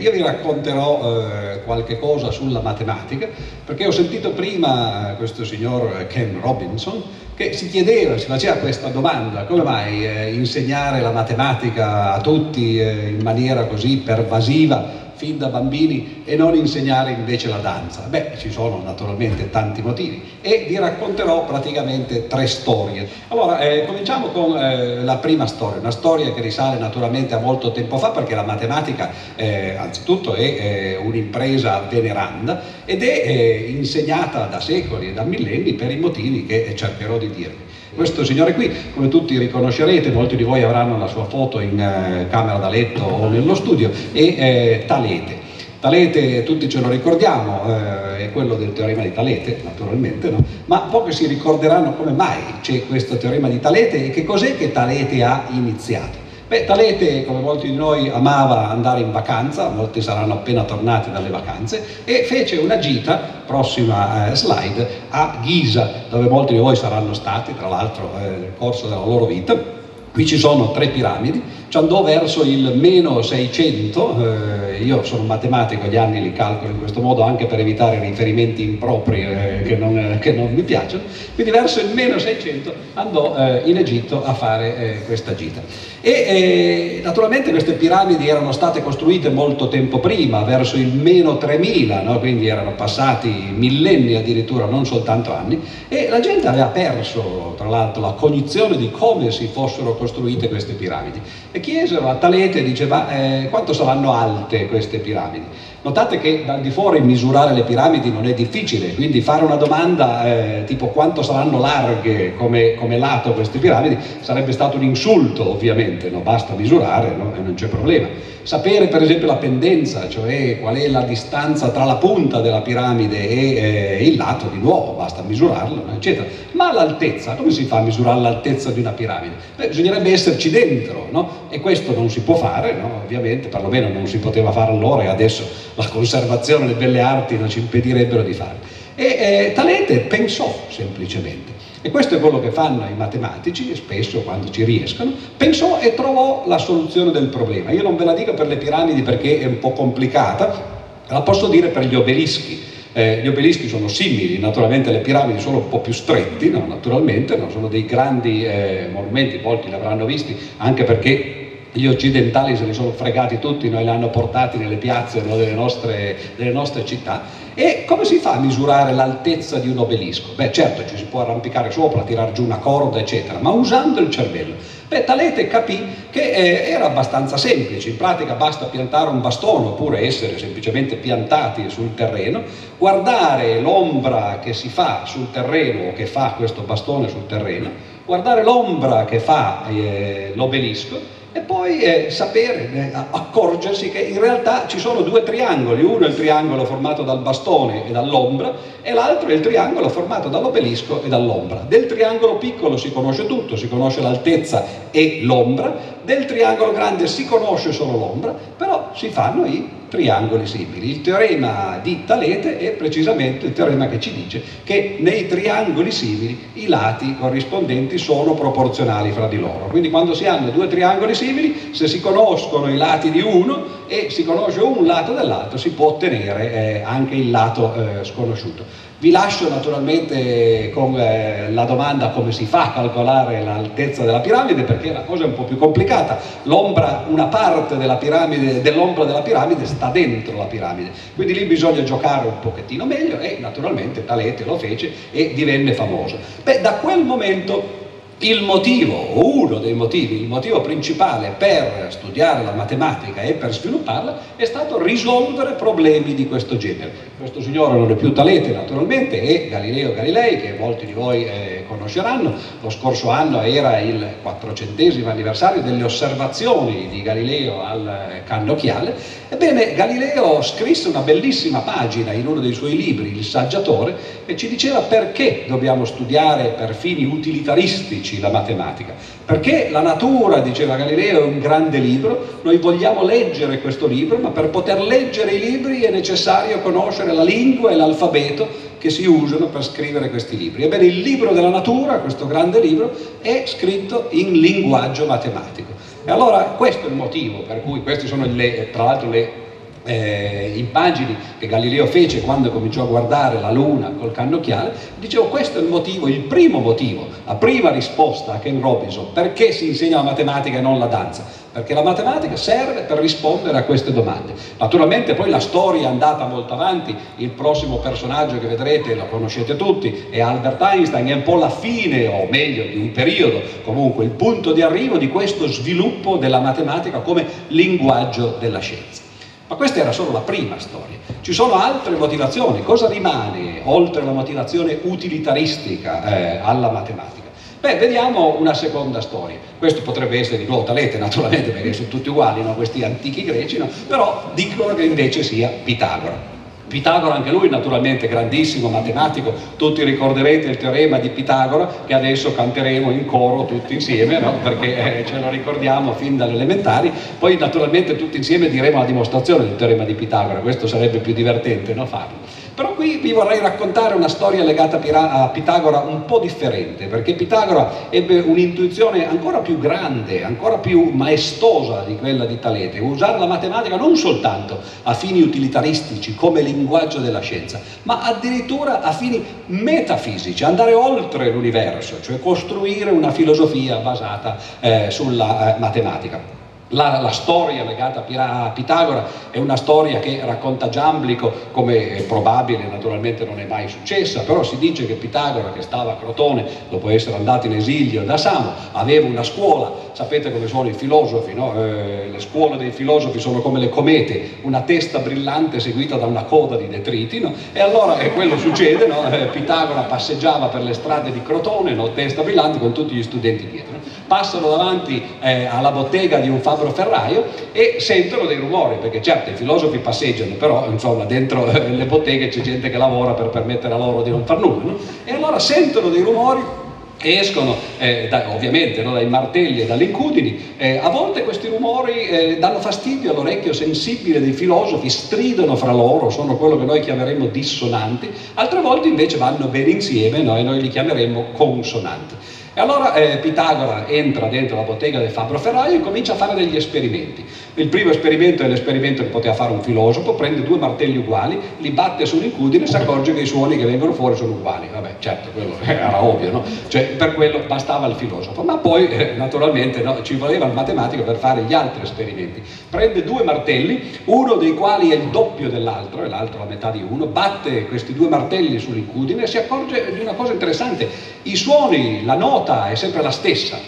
Io vi racconterò eh, qualche cosa sulla matematica perché ho sentito prima eh, questo signor Ken Robinson che si chiedeva, si faceva questa domanda, come mai eh, insegnare la matematica a tutti eh, in maniera così pervasiva fin da bambini e non insegnare invece la danza? Beh, ci sono naturalmente tanti motivi e vi racconterò praticamente tre storie. Allora, eh, cominciamo con eh, la prima storia, una storia che risale naturalmente a molto tempo fa perché la matematica eh, anzitutto è eh, un'impresa veneranda ed è eh, insegnata da secoli e da millenni per i motivi che cercherò di dirvi. Questo signore qui, come tutti riconoscerete, molti di voi avranno la sua foto in eh, camera da letto o nello studio, è eh, Talete. Talete, tutti ce lo ricordiamo, eh, è quello del teorema di Talete, naturalmente, no? ma pochi si ricorderanno come mai c'è questo teorema di Talete e che cos'è che Talete ha iniziato. Beh, Talete, come molti di noi, amava andare in vacanza, molti saranno appena tornati dalle vacanze, e fece una gita, prossima eh, slide, a Ghisa, dove molti di voi saranno stati, tra l'altro, eh, nel corso della loro vita. Qui ci sono tre piramidi, ci andò verso il meno 600, eh, io sono matematico, gli anni li calcolo in questo modo anche per evitare riferimenti impropri eh, che, non, che, non, mi piacciono, quindi verso il meno 600 andò eh, in Egitto a fare eh, questa gita. E eh, naturalmente queste piramidi erano state costruite molto tempo prima, verso il meno 3000, no? quindi erano passati millenni addirittura, non soltanto anni, e la gente aveva perso tra l'altro la cognizione di come si fossero costruite queste piramidi. E chiesero a Talete, diceva, eh, quanto saranno alte queste piramidi? Notate che dal di fuori misurare le piramidi non è difficile, quindi fare una domanda eh, tipo quanto saranno larghe come, come, lato queste piramidi sarebbe stato un insulto ovviamente, no? basta misurare no? e non c'è problema. Sapere per esempio la pendenza, cioè qual è la distanza tra la punta della piramide e eh, il lato, di nuovo basta misurarlo, eccetera. Ma l'altezza, come si fa a misurare l'altezza di una piramide? Beh, bisognerebbe esserci dentro, no? E questo non si può fare, ovviamente, perlomeno non si poteva fare allora e adesso la conservazione le belle arti non ci impedirebbero di fare. E eh, Talete pensò semplicemente, e questo è quello che fanno i matematici, spesso quando ci riescono, pensò e trovò la soluzione del problema. Io non ve la dico per le piramidi perché è un po' complicata, la posso dire per gli obelischi. Eh, gli obelischi sono simili, naturalmente le piramidi sono un po' più stretti, no? naturalmente, no? sono dei grandi eh, monumenti, molti li avranno visti, anche perché gli occidentali se li sono fregati tutti, noi li hanno portati nelle piazze no, delle, nostre, delle, nostre, città. E come si fa a misurare l'altezza di un obelisco? Beh certo ci si può arrampicare sopra, tirare giù una corda eccetera, ma usando il cervello. Beh Talete capì che eh, era abbastanza semplice, in pratica basta piantare un bastone oppure essere semplicemente piantati sul terreno, guardare l'ombra che si fa sul terreno o che fa questo bastone sul terreno, guardare l'ombra che fa eh, l'obelisco e poi eh, sapere, eh, accorgersi che in realtà ci sono due triangoli, uno è il triangolo formato dal bastone e dall'ombra e l'altro è il triangolo formato dall'obelisco e dall'ombra. Del triangolo piccolo si conosce tutto, si conosce l'altezza e l'ombra, del triangolo grande si conosce solo l'ombra, però si fanno i triangoli simili. Il teorema di Talete è precisamente il teorema che ci dice che nei triangoli simili i lati corrispondenti sono proporzionali fra di loro. Quindi quando si hanno due triangoli simili, se si conoscono i lati di uno e si conosce un lato dell'altro, si può ottenere eh, anche il lato eh, sconosciuto. Vi lascio naturalmente con eh, la domanda come si fa a calcolare l'altezza della piramide perché la cosa è un po' più complicata. L'ombra, una parte dell'ombra della piramide sta dentro la piramide, quindi lì bisogna giocare un pochettino meglio e naturalmente Talete lo fece e divenne famoso. Beh, da quel momento il motivo, o uno dei motivi, il motivo principale per studiare la matematica e per svilupparla è stato risolvere problemi di questo genere. Questo signore non è più Talete naturalmente, è Galileo Galilei, che molti di voi eh, conosceranno. Lo scorso anno era il 400 anniversario delle osservazioni di Galileo al Cannocchiale. Ebbene, Galileo scrisse una bellissima pagina in uno dei suoi libri, Il Saggiatore, che ci diceva perché dobbiamo studiare per fini utilitaristici la matematica. Perché la natura, diceva Galileo, è un grande libro, noi vogliamo leggere questo libro, ma per poter leggere i libri è necessario conoscere la lingua e l'alfabeto che si usano per scrivere questi libri. Ebbene, il libro della natura, questo grande libro, è scritto in linguaggio matematico. E allora questo è il motivo per cui, queste sono le, tra l'altro le eh, immagini che Galileo fece quando cominciò a guardare la Luna col cannocchiale, dicevo questo è il motivo, il primo motivo, la prima risposta a Ken Robinson, perché si insegna la matematica e non la danza? Perché la matematica serve per rispondere a queste domande. Naturalmente poi la storia è andata molto avanti, il prossimo personaggio che vedrete lo conoscete tutti, è Albert Einstein, è un po' la fine, o meglio, di un periodo, comunque il punto di arrivo di questo sviluppo della matematica come linguaggio della scienza. Ma questa era solo la prima storia. Ci sono altre motivazioni. Cosa rimane oltre la motivazione utilitaristica eh, alla matematica? Beh, vediamo una seconda storia. Questo potrebbe essere di nuovo Talete, naturalmente, perché sono tutti uguali, no? questi antichi greci, no? però dicono che invece sia Pitagora. Pitagora, anche lui naturalmente grandissimo matematico, tutti ricorderete il teorema di Pitagora che adesso canteremo in coro tutti insieme, no? perché eh, ce lo ricordiamo fin dalle elementari, poi naturalmente tutti insieme diremo la dimostrazione del teorema di Pitagora, questo sarebbe più divertente no? farlo. Però qui vi vorrei raccontare una storia legata a Pitagora un po' differente, perché Pitagora ebbe un'intuizione ancora più grande, ancora più maestosa di quella di Talete, usare la matematica non soltanto a fini utilitaristici come linguaggio della scienza, ma addirittura a fini metafisici, andare oltre l'universo, cioè costruire una filosofia basata eh, sulla eh, matematica. La, la, storia legata a Pitagora è una storia che racconta Giamblico, come è probabile, naturalmente non è mai successa, però si dice che Pitagora, che stava a Crotone dopo essere andato in esilio da Samo, aveva una scuola, sapete come sono i filosofi, no? eh, le scuole dei filosofi sono come le comete, una testa brillante seguita da una coda di detriti, no? e allora eh, quello succede, no? eh, Pitagora passeggiava per le strade di Crotone, testa brillante, con tutti gli studenti dietro, passano davanti eh, alla bottega di un fabbro ferraio e sentono dei rumori, perché certo i filosofi passeggiano, però insomma dentro eh, le botteghe c'è gente che lavora per permettere a loro di non far nulla, e allora sentono dei rumori escono eh, da, ovviamente no, dai martelli e dalle incudini, eh, a volte questi rumori eh, danno fastidio all'orecchio sensibile dei filosofi, stridono fra loro, sono quello che noi chiameremmo dissonanti, altre volte invece vanno bene insieme no, e noi li chiameremmo consonanti. E allora eh, Pitagora entra dentro la bottega del fabbro ferraio e comincia a fare degli esperimenti. Il primo esperimento è l'esperimento che poteva fare un filosofo, prende due martelli uguali, li batte sull'incudine e si accorge che i suoni che vengono fuori sono uguali. Vabbè, certo, quello era ovvio, no? Cioè, per quello bastava il filosofo. Ma poi, eh, naturalmente, no, ci voleva il matematico per fare gli altri esperimenti. Prende due martelli, uno dei quali è il doppio dell'altro, e l'altro la metà di uno, batte questi due martelli sull'incudine e si accorge di una cosa interessante. I suoni, la nota è sempre la stessa,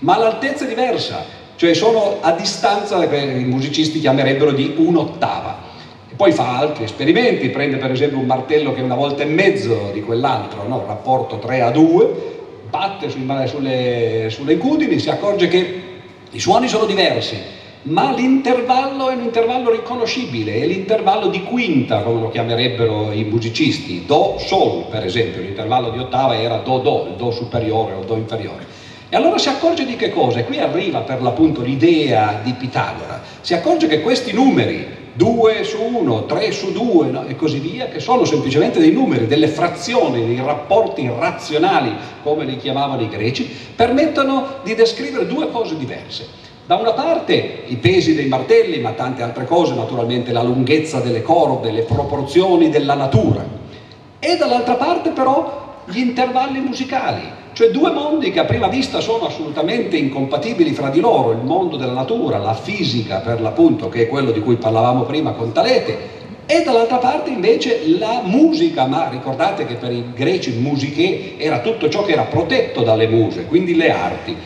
ma l'altezza è diversa cioè sono a distanza che i musicisti chiamerebbero di un'ottava. Poi fa altri esperimenti, prende per esempio un martello che è una volta e mezzo di quell'altro, no? rapporto 3 a 2, batte sulle, sulle incudini, si accorge che i suoni sono diversi, ma l'intervallo è un intervallo riconoscibile, è l'intervallo di quinta, come lo chiamerebbero i musicisti, Do, Sol per esempio, l'intervallo di ottava era Do, Do, il Do superiore o Do inferiore. E allora si accorge di che cosa? E qui arriva per l'appunto l'idea di Pitagora. Si accorge che questi numeri, 2 su 1, 3 su 2 no? e così via, che sono semplicemente dei numeri, delle frazioni, dei rapporti razionali, come li chiamavano i greci, permettono di descrivere due cose diverse. Da una parte i pesi dei martelli, ma tante altre cose, naturalmente la lunghezza delle corde, le proporzioni della natura. E dall'altra parte però gli intervalli musicali, cioè due mondi che a prima vista sono assolutamente incompatibili fra di loro, il mondo della natura, la fisica per l'appunto, che è quello di cui parlavamo prima con Talete, e dall'altra parte invece la musica, ma ricordate che per i greci musiche era tutto ciò che era protetto dalle muse, quindi le arti.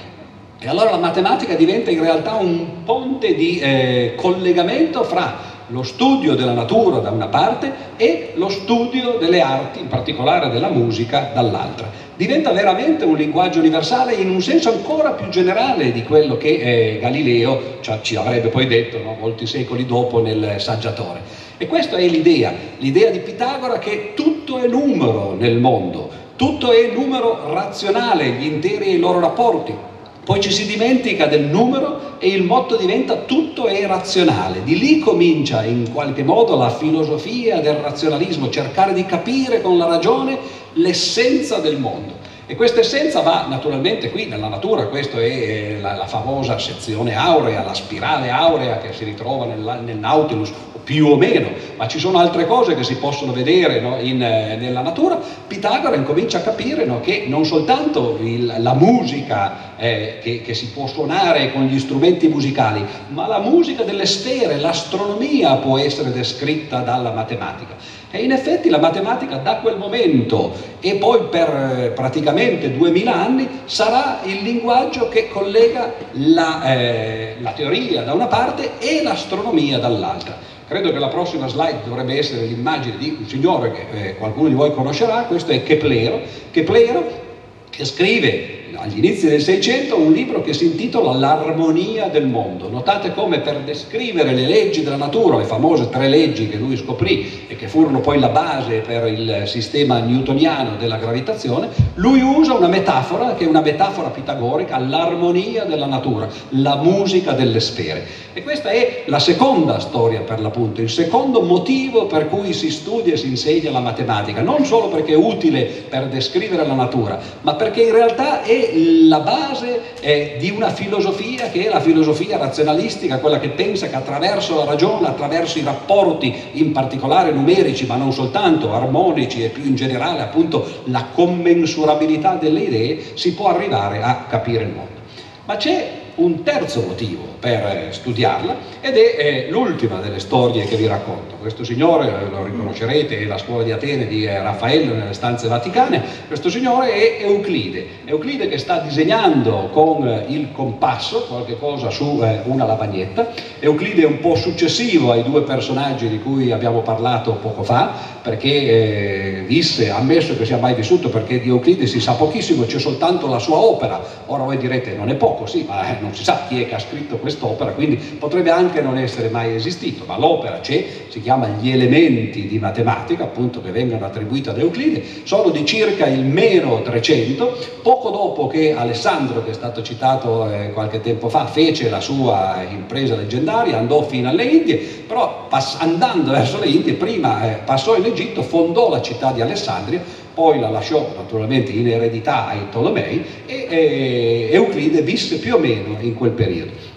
E allora la matematica diventa in realtà un ponte di eh, collegamento fra lo studio della natura da una parte e lo studio delle arti, in particolare della musica, dall'altra. Diventa veramente un linguaggio universale in un senso ancora più generale di quello che eh, Galileo cioè, ci avrebbe poi detto no, molti secoli dopo nel Saggiatore. E questa è l'idea, l'idea di Pitagora che tutto è numero nel mondo, tutto è numero razionale, gli interi e i loro rapporti, poi ci si dimentica del numero e il motto diventa tutto è razionale. Di lì comincia in qualche modo la filosofia del razionalismo, cercare di capire con la ragione l'essenza del mondo. E questa essenza va naturalmente qui nella natura, questa è eh, la, la famosa sezione aurea, la spirale aurea che si ritrova nel, nel Nautilus, più o meno, ma ci sono altre cose che si possono vedere no, in, eh, nella natura, Pitagora incomincia a capire no, che non soltanto il, la musica eh, che, che, si può suonare con gli strumenti musicali, ma la musica delle sfere, l'astronomia può essere descritta dalla matematica. E in effetti la matematica da quel momento e poi per eh, praticamente duemila anni sarà il linguaggio che collega la, eh, la teoria da una parte e l'astronomia dall'altra. Credo che la prossima slide dovrebbe essere l'immagine di un signore che eh, qualcuno di voi conoscerà, questo è Keplero, Keplero che scrive agli inizi del Seicento un libro che si intitola L'armonia del mondo. Notate come per descrivere le leggi della natura, le famose tre leggi che lui scoprì e che furono poi la base per il sistema newtoniano della gravitazione, lui usa una metafora che è una metafora pitagorica, l'armonia della natura, la musica delle sfere. E questa è la seconda storia per l'appunto, il secondo motivo per cui si studia e si insegna la matematica, non solo perché è utile per descrivere la natura, ma perché in realtà è la base eh, di una filosofia che è la filosofia razionalistica, quella che pensa che attraverso la ragione, attraverso i rapporti in particolare numerici, ma non soltanto, armonici e più in generale appunto la commensurabilità delle idee, si può arrivare a capire il mondo. Ma c'è un terzo motivo per studiarla ed è eh, l'ultima delle storie che vi racconto. Questo signore, eh, lo riconoscerete, è la scuola di Atene di eh, Raffaello nelle stanze vaticane, questo signore è Euclide, Euclide che sta disegnando con il compasso qualche cosa su una lavagnetta, Euclide è un po' successivo ai due personaggi di cui abbiamo parlato poco fa, perché eh, visse, ammesso che sia mai vissuto, perché di Euclide si sa pochissimo, c'è soltanto la sua opera, ora voi direte non è poco, sì, ma non si sa chi è che ha scritto quest'opera, quindi potrebbe anche non essere mai esistito, ma l'opera c'è, si chiama Gli elementi di matematica, appunto che vengono attribuiti ad Euclide, sono di circa il meno 300, poco dopo che Alessandro, che è stato citato eh, qualche tempo fa, fece la sua impresa leggendaria, andò fino alle Indie, però andando verso le Indie, prima eh, passò in Egitto, fondò la città di Alessandria, poi la lasciò naturalmente in eredità ai Tolomei e eh, Euclide visse più o meno in quel periodo.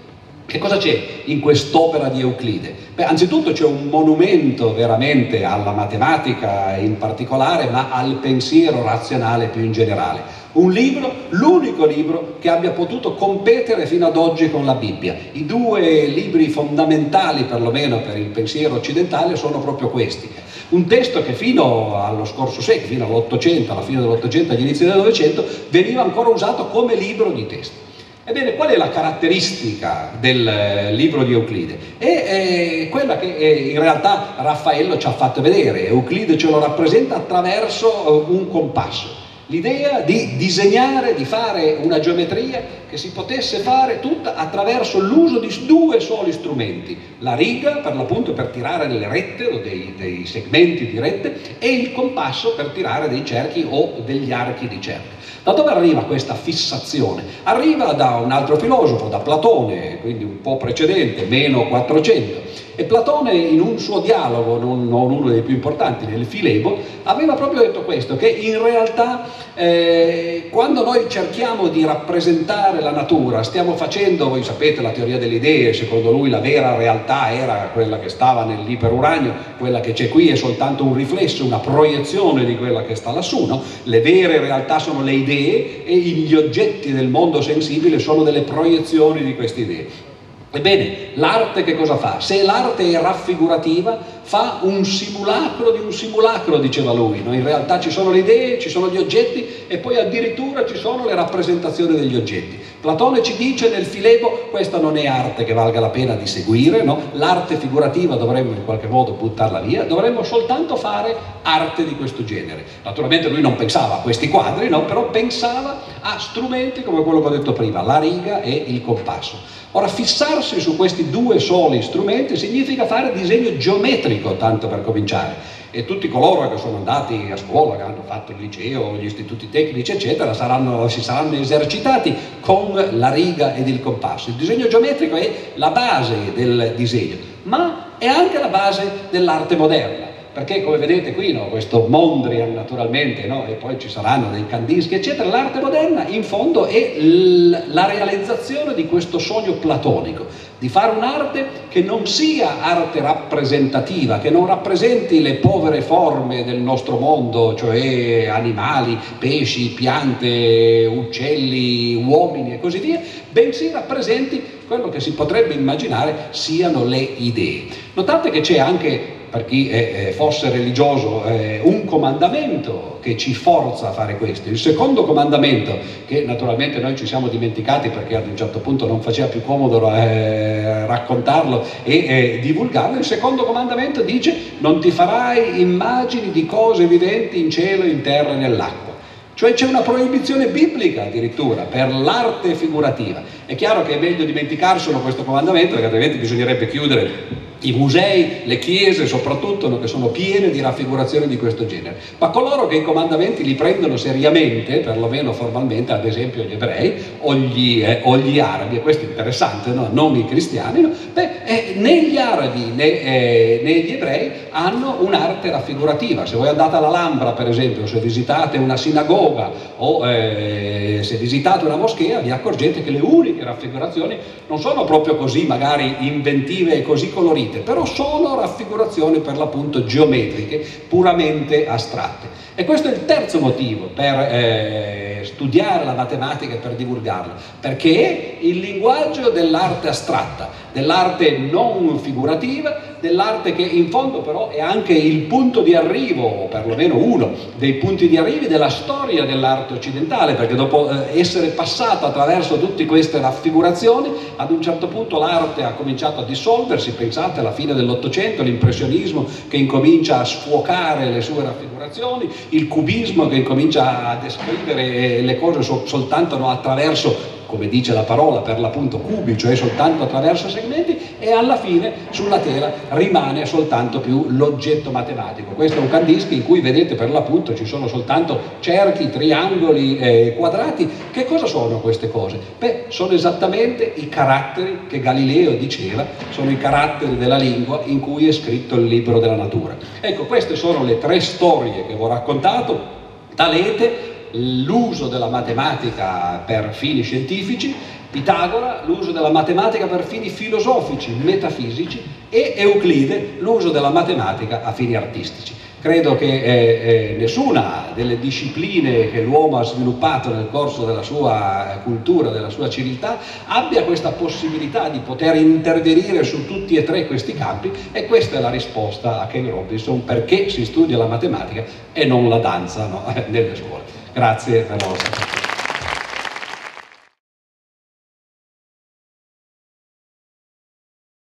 Che cosa c'è in quest'opera di Euclide? Beh, anzitutto c'è un monumento veramente alla matematica in particolare, ma al pensiero razionale più in generale. Un libro, l'unico libro che abbia potuto competere fino ad oggi con la Bibbia. I due libri fondamentali, perlomeno per il pensiero occidentale, sono proprio questi. Un testo che fino allo scorso secolo, fino all'Ottocento, alla fine dell'Ottocento, agli inizi del Novecento, veniva ancora usato come libro di testo. Ebbene, qual è la caratteristica del eh, libro di Euclide? È, è quella che eh, in realtà Raffaello ci ha fatto vedere. Euclide ce lo rappresenta attraverso eh, un compasso l'idea di disegnare, di fare una geometria che si potesse fare tutta attraverso l'uso di due soli strumenti, la riga per l'appunto per tirare delle rette o dei, dei segmenti di rette e il compasso per tirare dei cerchi o degli archi di cerchi. Da dove arriva questa fissazione? Arriva da un altro filosofo, da Platone, quindi un po' precedente, meno 400, e Platone in un suo dialogo, non, non uno dei più importanti, nel Filebo, aveva proprio detto questo, che in realtà eh, quando noi cerchiamo di rappresentare la natura, stiamo facendo, voi sapete la teoria delle idee, secondo lui la vera realtà era quella che stava nell'iperuranio, quella che c'è qui è soltanto un riflesso, una proiezione di quella che sta lassù, no? le vere realtà sono le idee e gli oggetti del mondo sensibile sono delle proiezioni di queste idee. Ebbene, l'arte che cosa fa? Se l'arte è raffigurativa, fa un simulacro di un simulacro, diceva lui. No? In realtà ci sono le idee, ci sono gli oggetti e poi addirittura ci sono le rappresentazioni degli oggetti. Platone ci dice nel Filebo, questa non è arte che valga la pena di seguire, no? l'arte figurativa dovremmo in qualche modo buttarla via, dovremmo soltanto fare arte di questo genere. Naturalmente lui non pensava a questi quadri, no? però pensava a strumenti come quello che ho detto prima, la riga e il compasso. Ora, fissarsi su questi due soli strumenti significa fare disegno geometrico, tanto per cominciare. E tutti coloro che sono andati a scuola, che hanno fatto il liceo, gli istituti tecnici, eccetera, saranno, si saranno esercitati con la riga ed il compasso. Il disegno geometrico è la base del disegno, ma è anche la base dell'arte moderna perché come vedete qui, no, questo Mondrian naturalmente, no, e poi ci saranno dei Kandinsky, eccetera, l'arte moderna in fondo è la realizzazione di questo sogno platonico, di fare un'arte che non sia arte rappresentativa, che non rappresenti le povere forme del nostro mondo, cioè animali, pesci, piante, uccelli, uomini e così via, bensì rappresenti quello che si potrebbe immaginare siano le idee. Notate che c'è anche per chi è, fosse religioso, eh, un comandamento che ci forza a fare questo. Il secondo comandamento, che naturalmente noi ci siamo dimenticati perché ad un certo punto non faceva più comodo eh, raccontarlo e eh, divulgarlo, il secondo comandamento dice non ti farai immagini di cose viventi in cielo, in terra e nell'acqua. Cioè c'è una proibizione biblica addirittura per l'arte figurativa. È chiaro che è meglio dimenticarselo questo comandamento perché altrimenti bisognerebbe chiudere i musei, le chiese soprattutto, che sono piene di raffigurazioni di questo genere. Ma coloro che i comandamenti li prendono seriamente, perlomeno formalmente, ad esempio gli ebrei o gli, eh, o gli arabi, e questo è interessante, no? non i cristiani, no? Beh, eh, né gli arabi né, eh, né, gli ebrei hanno un'arte raffigurativa. Se voi andate all'Alhambra, per esempio, se visitate una sinagoga o eh, se visitate una moschea, vi accorgete che le uniche raffigurazioni non sono proprio così magari inventive e così colorite, definite, però sono raffigurazioni per l'appunto geometriche, puramente astratte. E questo è il terzo motivo per eh, studiare la matematica e per divulgarla, perché è il linguaggio dell'arte astratta, dell'arte non figurativa, dell'arte che in fondo però è anche il punto di arrivo, o perlomeno uno dei punti di arrivo della storia dell'arte occidentale, perché dopo eh, essere passata attraverso tutte queste raffigurazioni, ad un certo punto l'arte ha cominciato a dissolversi, pensate alla fine dell'Ottocento, l'impressionismo che incomincia a sfuocare le sue raffigurazioni, il cubismo che incomincia a descrivere le cose soltanto attraverso come dice la parola, per l'appunto cubi, cioè soltanto attraverso segmenti, e alla fine sulla tela rimane soltanto più l'oggetto matematico. Questo è un Kandinsky in cui vedete per l'appunto ci sono soltanto cerchi, triangoli, eh, quadrati. Che cosa sono queste cose? Beh, sono esattamente i caratteri che Galileo diceva, sono i caratteri della lingua in cui è scritto il libro della natura. Ecco, queste sono le tre storie che vi ho raccontato. Talete l'uso della matematica per fini scientifici, Pitagora l'uso della matematica per fini filosofici, metafisici e Euclide l'uso della matematica a fini artistici. Credo che eh, eh, nessuna delle discipline che l'uomo ha sviluppato nel corso della sua cultura, della sua civiltà, abbia questa possibilità di poter intervenire su tutti e tre questi campi e questa è la risposta a Ken Robinson perché si studia la matematica e non la danza no? nelle scuole. Grazie per la